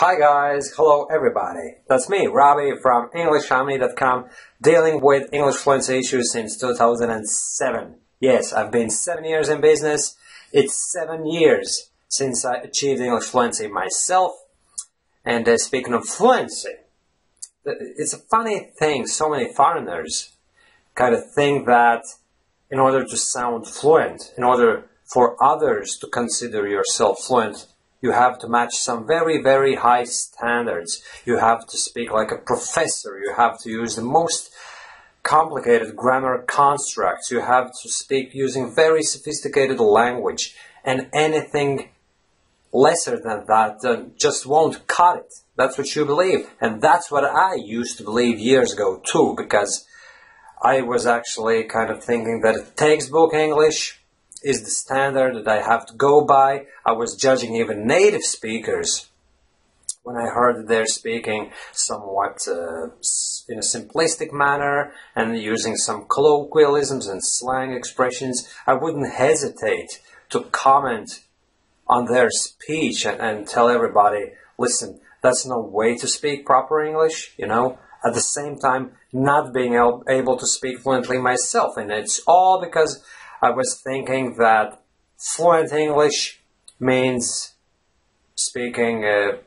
Hi guys, hello everybody. That's me, Robbie from EnglishHarmony.com, dealing with English fluency issues since 2007. Yes, I've been seven years in business. It's seven years since I achieved English fluency myself. And uh, speaking of fluency, it's a funny thing. So many foreigners kind of think that in order to sound fluent, in order for others to consider yourself fluent, you have to match some very, very high standards. You have to speak like a professor. You have to use the most complicated grammar constructs. You have to speak using very sophisticated language. And anything lesser than that uh, just won't cut it. That's what you believe. And that's what I used to believe years ago too, because I was actually kind of thinking that textbook English is the standard that I have to go by. I was judging even native speakers when I heard they're speaking somewhat uh, in a simplistic manner and using some colloquialisms and slang expressions. I wouldn't hesitate to comment on their speech and, and tell everybody, listen, that's no way to speak proper English, you know. At the same time, not being able to speak fluently myself. And it's all because I was thinking that fluent English means speaking, uh,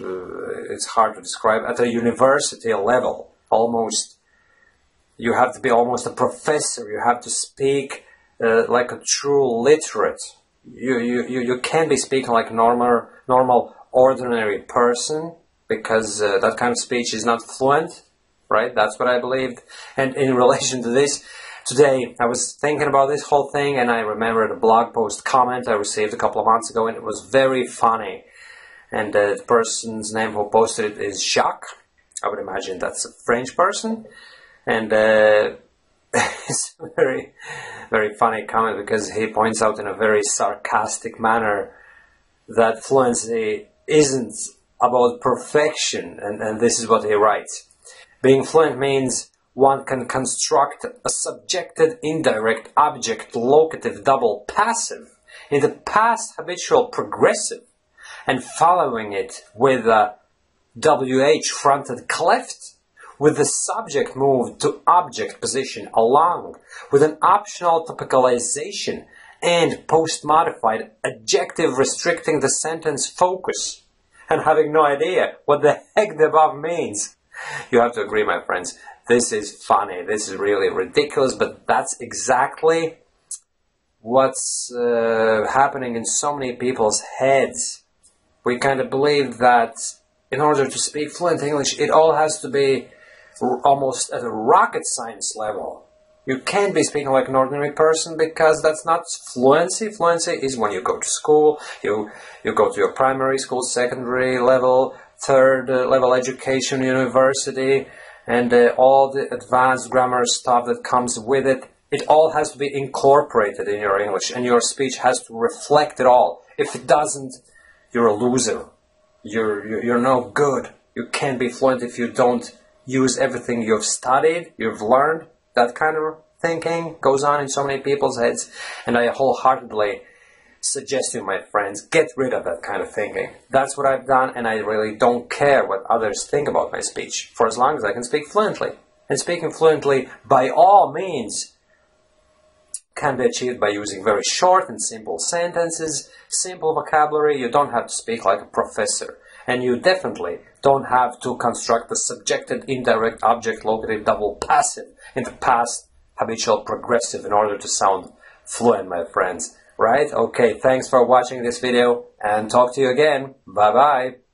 uh, it's hard to describe, at a university level, almost. You have to be almost a professor, you have to speak uh, like a true literate. You, you, you, you can't be speaking like normal, normal, ordinary person because uh, that kind of speech is not fluent, right? That's what I believed. And in relation to this, today I was thinking about this whole thing and I remembered a blog post comment I received a couple of months ago and it was very funny. And uh, the person's name who posted it is Jacques. I would imagine that's a French person. And uh, it's a very, very funny comment because he points out in a very sarcastic manner that fluency isn't about perfection. And, and this is what he writes. Being fluent means one can construct a subjected indirect object locative double passive in the past habitual progressive and following it with a WH fronted cleft with the subject moved to object position along with an optional topicalization and post-modified adjective restricting the sentence focus and having no idea what the heck the above means. You have to agree, my friends this is funny, this is really ridiculous, but that's exactly what's uh, happening in so many people's heads. We kind of believe that in order to speak fluent English, it all has to be almost at a rocket science level. You can't be speaking like an ordinary person because that's not fluency. Fluency is when you go to school, you you go to your primary school, secondary level, third uh, level education, university, and uh, all the advanced grammar stuff that comes with it. It all has to be incorporated in your English, and your speech has to reflect it all. If it doesn't, you're a loser. You're, you're, you're no good. You can't be fluent if you don't use everything you've studied, you've learned. That kind of thinking goes on in so many people's heads, and I wholeheartedly suggest to my friends, get rid of that kind of thinking. That's what I've done, and I really don't care what others think about my speech, for as long as I can speak fluently. And speaking fluently, by all means, can be achieved by using very short and simple sentences, simple vocabulary. You don't have to speak like a professor. And you definitely don't have to construct the subjected indirect object locative double passive in the past habitual progressive in order to sound fluent, my friends right? Okay, thanks for watching this video and talk to you again. Bye bye.